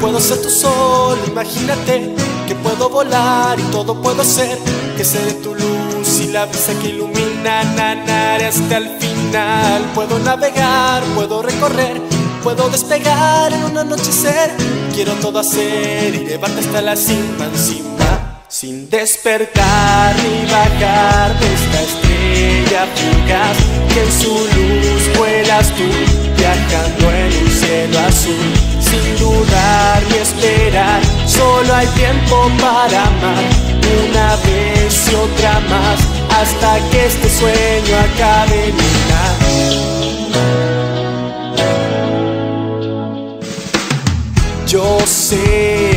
Puedo ser tu sol, imagínate que puedo volar y todo puedo ser, que seré tu luz y la brisa que ilumina nanar hasta el final. Puedo navegar, puedo recorrer, puedo despegar en un anochecer. Quiero todo hacer y llevarte hasta la cima sin despertar ni bajar de esta estrella fugaz que en su luz vuelas tú viajando en un cielo azul sin dudar ni esperar. Solo hay tiempo para amar una vez y otra más hasta que este sueño acabe Yo sé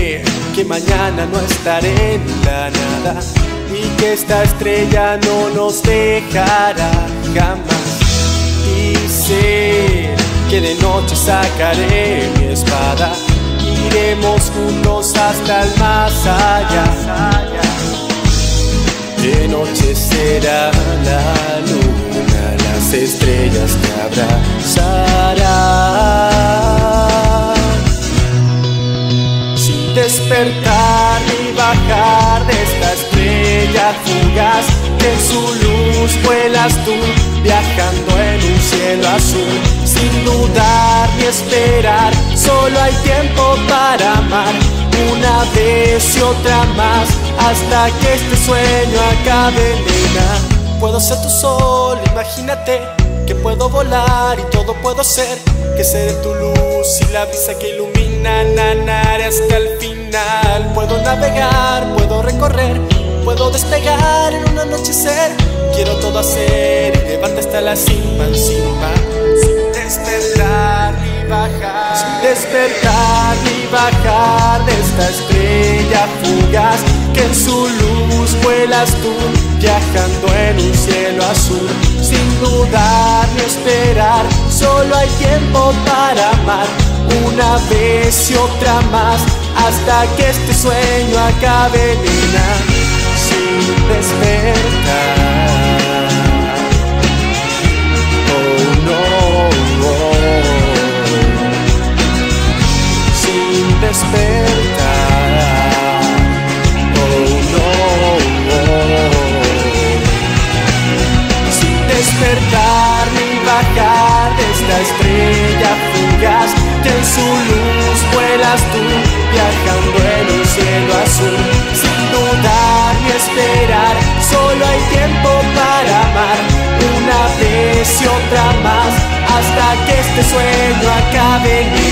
que mañana no estaré en la nada y que esta estrella no nos dejará jamás. Y sé que de noche sacaré mi espada, iremos juntos hasta el más allá. De noche será la luna, las estrellas te abrazarán. Despertar ni bajar de esta estrella fugaz, que en su luz vuelas tú, viajando en un cielo azul sin dudar ni esperar. Solo hay tiempo para amar una vez y otra más hasta que este sueño acabe, nena. Puedo ser tu sol, imagínate que puedo volar y todo puedo ser. Que seré tu luz y la brisa que ilumina nanar hasta el final. Puedo navegar, puedo recorrer, puedo despegar en un anochecer. Quiero todo hacer y llevarte hasta la cima encima despertar ni bajar, sin despertar ni bajar de esta estrella fugaz que en su luz vuelas tú, viajando en un cielo azul, sin dudar ni esperar, solo hay tiempo para amar, una vez y otra más, hasta que este sueño acabe, nena, sin despertar. Oh no. Sin despertar, Que en su luz vuelas tú, viajando en un cielo azul, sin dudar ni esperar, solo hay tiempo para amar, una vez y otra más, hasta que este sueño acabe.